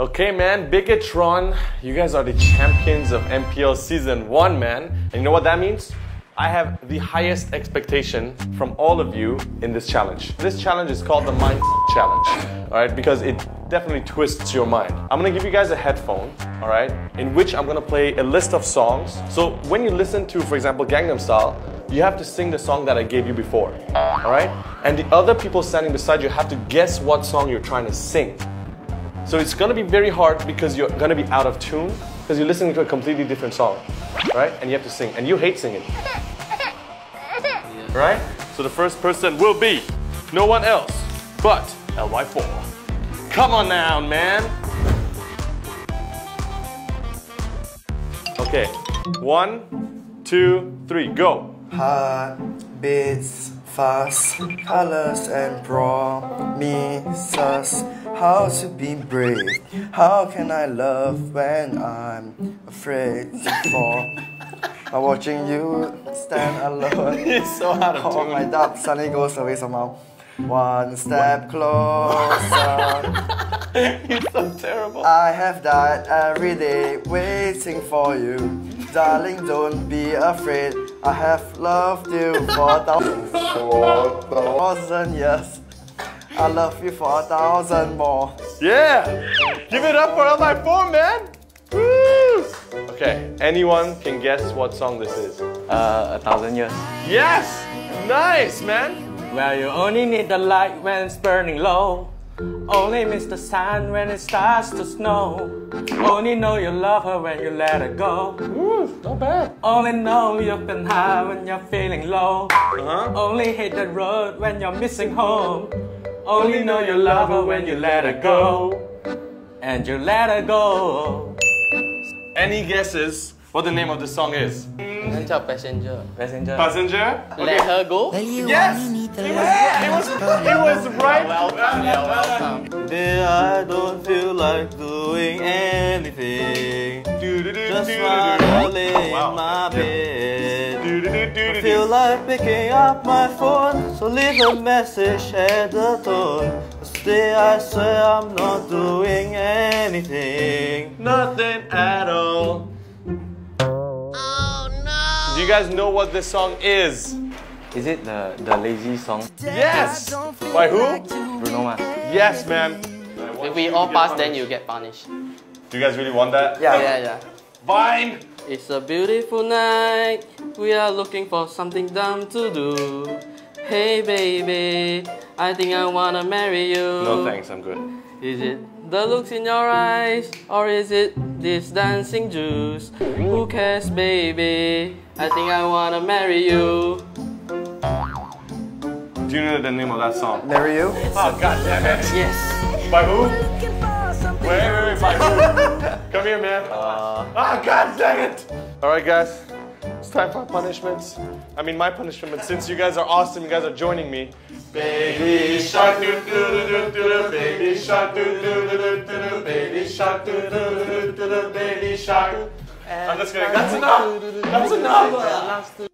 Okay, man, Bigetron, you guys are the champions of MPL Season 1, man. And you know what that means? I have the highest expectation from all of you in this challenge. This challenge is called the Mind Challenge, all right, because it definitely twists your mind. I'm gonna give you guys a headphone, all right, in which I'm gonna play a list of songs. So when you listen to, for example, Gangnam Style, you have to sing the song that I gave you before, all right? And the other people standing beside you have to guess what song you're trying to sing. So it's gonna be very hard because you're gonna be out of tune because you're listening to a completely different song, right? And you have to sing, and you hate singing, right? So the first person will be no one else but LY4. Come on now, man. Okay, one, two, three, go. Heart beats fast, colors and promises. How to be brave? How can I love when I'm afraid to fall? I'm watching you stand alone. It's so out of Oh, my dog suddenly goes away somehow. One step closer. He's so terrible. I have died every day waiting for you. Darling, don't be afraid. I have loved you for a thousand, thousand years. I love you for a thousand more. Yeah! Give it up for LY4, man! Woo! Okay, anyone can guess what song this is? Uh, a thousand years. Yes! Nice, man! Well, you only need the light when it's burning low. Only miss the sun when it starts to snow. Only know you love her when you let her go. Woo, not bad. Only know you've been high when you're feeling low. Uh-huh. Only hate the road when you're missing home. Only know you love her when you let her go. And you let her go. Any guesses what the name of the song is? It's Passenger. Passenger? Passenger? Okay. Let her go? Yes! yes! It, was, it was right. Welcome, welcome. I don't feel like doing anything. Just wanna in my bed. Feel like picking up my phone, so leave a message at the tone. Today I swear I'm not doing anything. Nothing at all. Oh no! Do you guys know what this song is? Is it the, the lazy song? Yes! By who? Bruno Mars. Yes, man. if we all pass then you get punished Do you guys really want that? Yeah. yeah yeah Fine! It's a beautiful night. We are looking for something dumb to do. Hey baby, I think I wanna marry you. No thanks, I'm good. Is it the looks in your eyes, or is it this dancing juice? Who cares, baby? I think I wanna marry you. Do you know the name of that song? Marry you? Oh, god damn it. Yes. By who? Wait, wait, who? Come here, man. Ah, god dang it! Alright, guys. It's time for punishments. I mean, my punishment, since you guys are awesome, you guys are joining me. Baby shark doo doo doo doo doo doo baby shark doo doo doo doo doo doo baby shark doo doo doo doo doo baby shark. I'm just kidding. That's enough. That's enough.